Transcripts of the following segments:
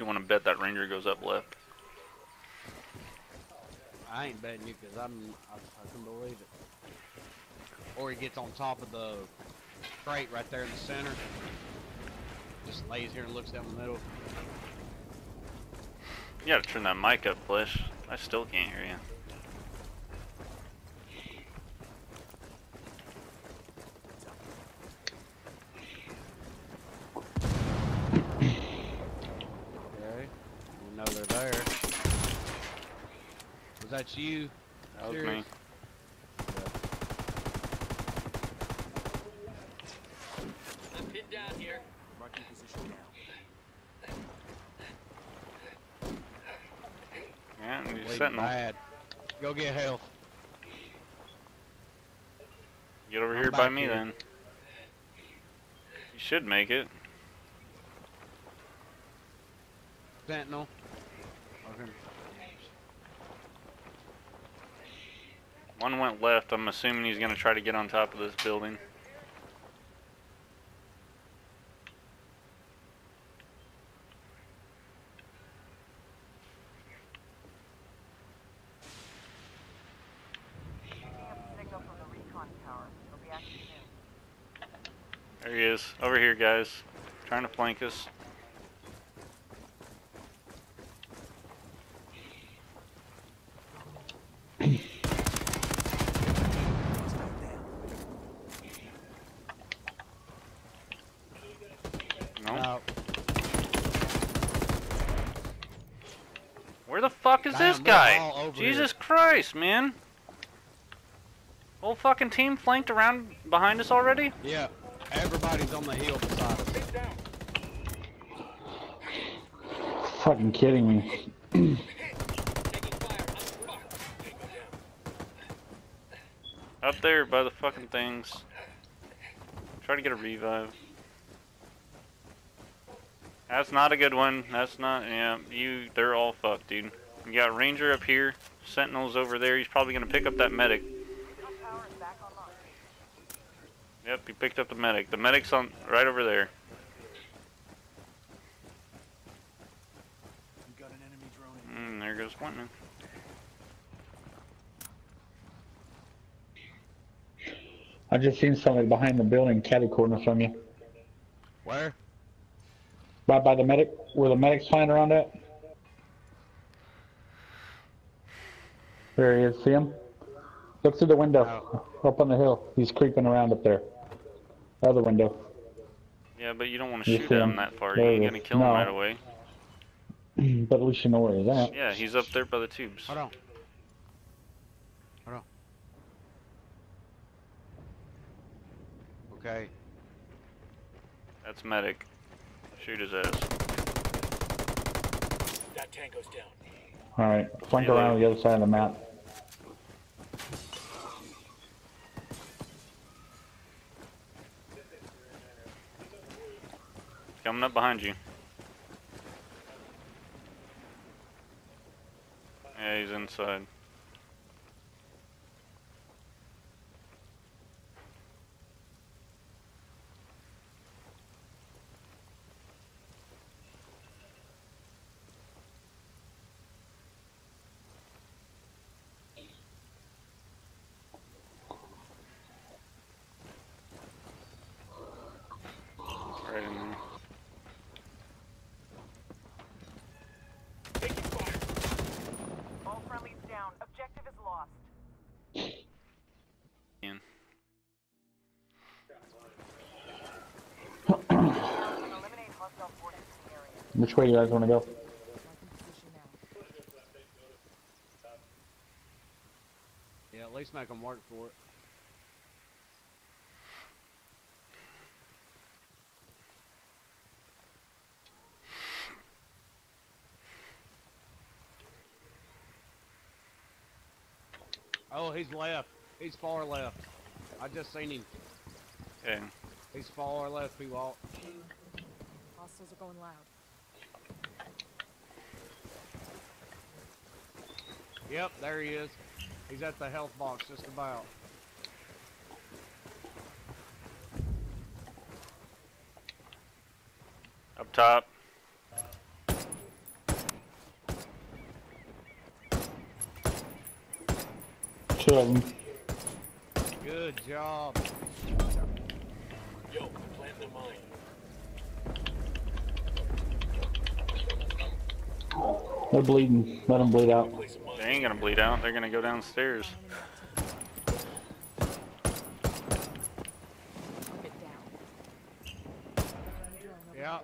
you want to bet that ranger goes up left? I ain't betting you because I'm I, I can believe it. Or he gets on top of the crate right there in the center. Just lays here and looks down the middle. You gotta turn that mic up, Flesh. I still can't hear you. Okay. We know they're there. Was that you? That was Serious? me. I'm pinned down here. Marking position now. Yeah, and he's Bleeding sentinel. bad. Go get health. Get over I'm here by me here. then. You should make it. Sentinel. Okay. One went left. I'm assuming he's gonna try to get on top of this building. There he is. Over here, guys. Trying to flank us. No. Out. Where the fuck is Damn, this they're guy? all over Jesus Christ, man. Whole fucking team flanked around behind us already? Yeah. Everybody's on the hill beside us. Fucking kidding me. Taking fire. I'm fucked. Up there by the fucking things. Try to get a revive. That's not a good one. That's not, yeah, you, they're all fucked, dude. You got Ranger up here, Sentinel's over there. He's probably gonna pick up that medic. Recon tower is back online. Yep, he picked up the medic. The medic's on, right over there. Got an enemy drone in. Mm, there goes Pointman. I just seen somebody behind the building, catty corner from you. Where? Right by the medic, where the medic's flying around at. There he is. See him? Look through the window, up on the hill. He's creeping around up there. Other window. Yeah, but you don't want to You shoot at him him? that far. There You he ain't is. gonna kill him right away. but at least you know where he's at. Yeah, he's up there by the tubes. Hold on. Hold on. Okay. That's medic. Shoot his ass. That tango's down. All right, flank Really? around the other side of the map. Coming up behind you. Yeah, he's inside. Right in there. Taking fire. All friendlies down. Objective is lost. Ian. Eliminate hostile forces in the area. Which way you guys want to go? Marking position now. Yeah, at least make them work for it. Oh, he's left. He's far left. I just seen him. Okay. He's far left, P Walt. Hostiles are going loud. Yep, there he is. He's at the health box just about. Up top. Two of. Good job. Yo, plant the mine. They're bleeding. Let them bleed out. Place a mine. They ain't gonna bleed out. They're gonna go downstairs. Yeah.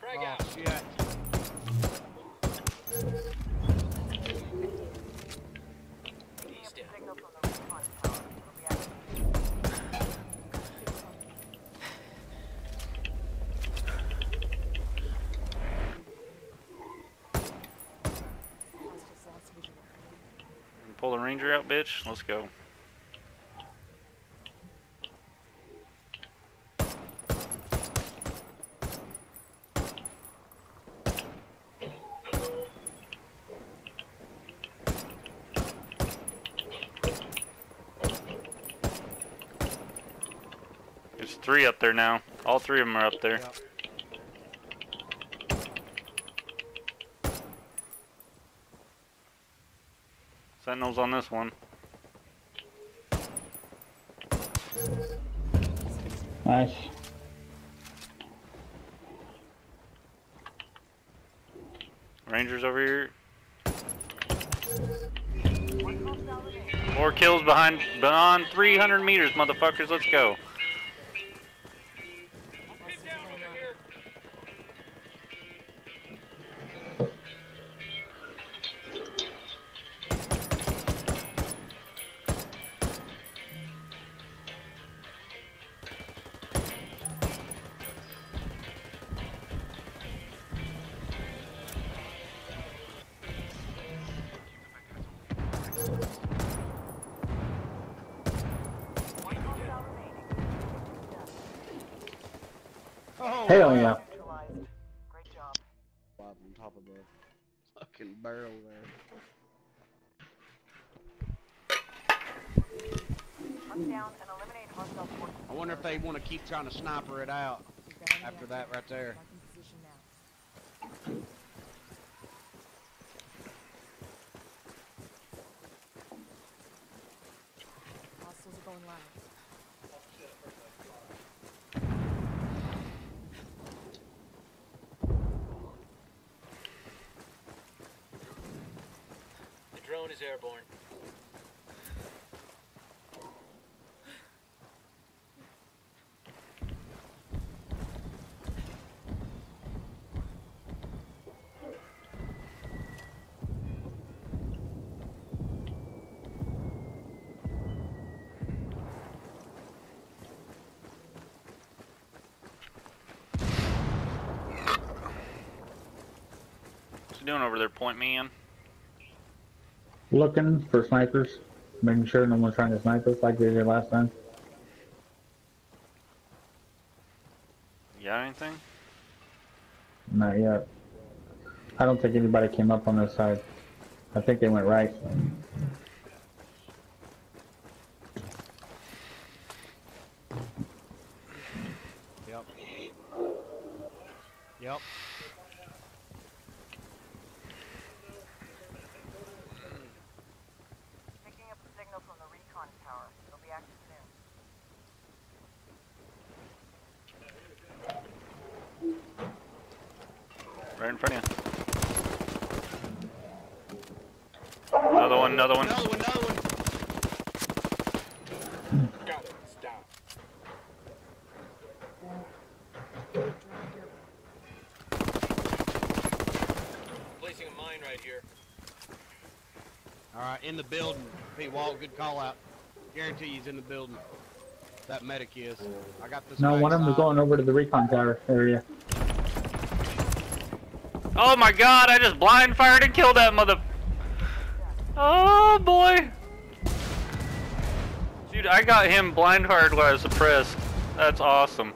Frag Oh out. shit. Picking He's up a down. signal from the recon tower. It'll be active soon. Hostiles lost visual. Pull the ranger out, bitch. Let's go. There's three up there now. All three of them are up there. Yep. Sentinels on this one. Nice. Rangers over here. One hostile remaining. More kills behind beyond 300 meters, motherfuckers. Let's go. Hell yeah. Great job. Up on top of the fucking barrel there. Hunt down and eliminate hostile forces. I wonder if they want to keep trying to sniper it out We've got enemy after that right there. Marking position now. Hostiles are going live. The drone is airborne. What's he doing over there? Point me in. Looking for snipers. Making sure no one's trying to snipe us like they did last time. You got anything? Not yet. I don't think anybody came up on this side. I think they went right. Yep. Yep. Picking up a signal from the recon tower. It'll be active soon. Right in front of you. Another one, another one. Another one, another one. Got it. Stop. Placing a mine right here. All right, in the building. Pete Walt, good call out. Guarantee he's in the building. That medic is. I got this. No, one of them is going over to the recon tower area. Oh my god, I just blind fired and killed that mother. Oh boy. Dude, I got him blind fired while I was suppressed. That's awesome.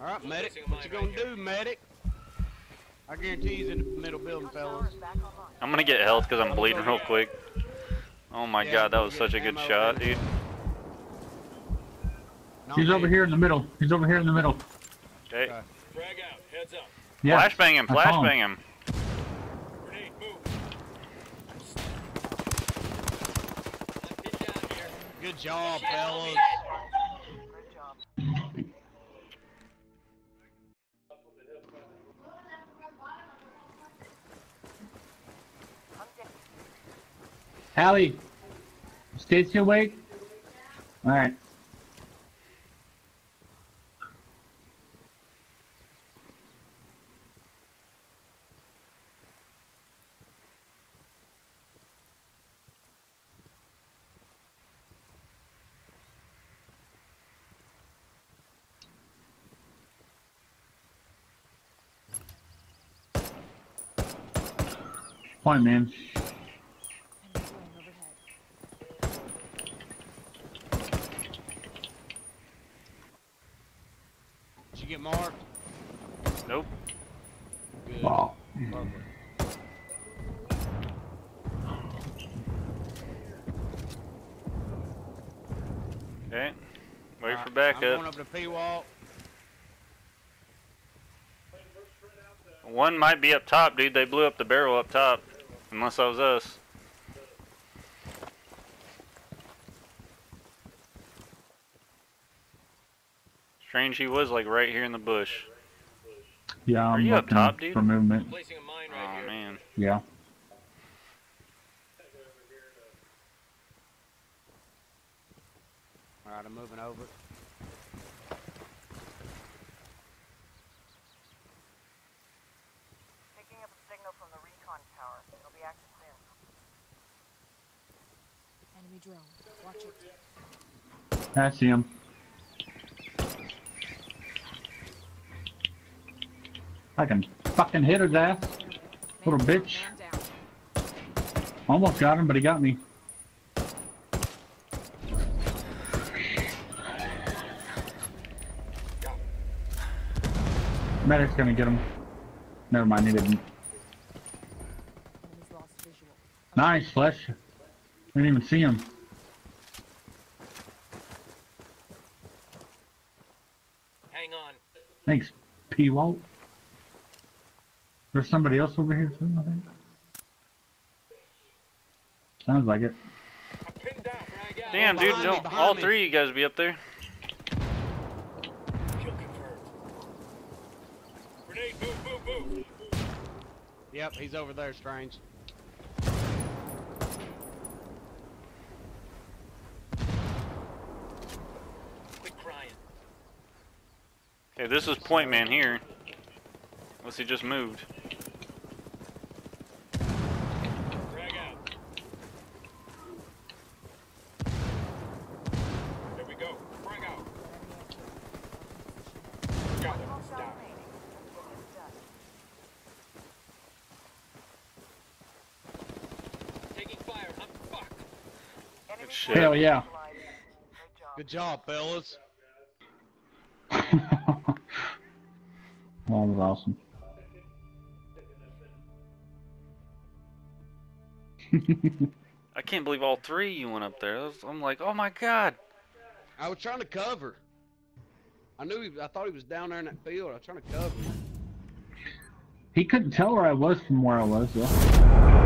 All right, medic. What you gonna do, medic? I guarantee he's in the middle building, fellas. is back online. I'm gonna get health because I'm bleeding real quick. Oh my Yeah, god, that was such a good shot, dude. Not He's me. over here in the middle. He's over here in the middle. Okay. Okay. Frag out. Heads up. Yeah. Flashbang him, I saw him. flashbang him. Grenade, move. I'm pinned down here. Good job, fellas. Good job. Hallie, Stacy awake? Alright. Point, man. Enemy drone overhead. Did you get marked? Nope. Good. Wow. Perfect. Okay. Wait Alright, for I'm backup. going up to P-Wall. One might be up top, dude. They blew up the barrel up top. Unless that was us. Strange he was like right here in the bush. Yeah, I'm you up top, dude? for movement. Placing a mine Oh here. man. Yeah. Alright, I'm moving over. Picking up a signal from the recon tower. It'll be active soon. Enemy drone. Watch it. I see him. I can fucking hit his ass. Little bitch. Almost got him, but he got me. Medic's gonna get him. Never mind, he didn't. Enemy's lost visual. Nice, Flesh. Didn't even see him. Hang on. Thanks, P. Walt. There's somebody else over here too, I think. Sounds like it. Down. Damn, dude. Don't, behind all me. three of you guys be up there. Yep, he's over there, Strange. Okay, this is Point Man here. Unless he just moved. Frag out. There we go. Frag out. Got it. All It's shot down. remaining. Let's get this done. Taking fire. I'm fucked. Enemy shit. Hell yeah. Great job. Good job, fellas. that was awesome. I can't believe all three of you went up there. Was- I'm like, oh my god. I was trying to cover. I knew he, I thought he was down there in that field. I was trying to cover he couldn't tell where I was from where I was though.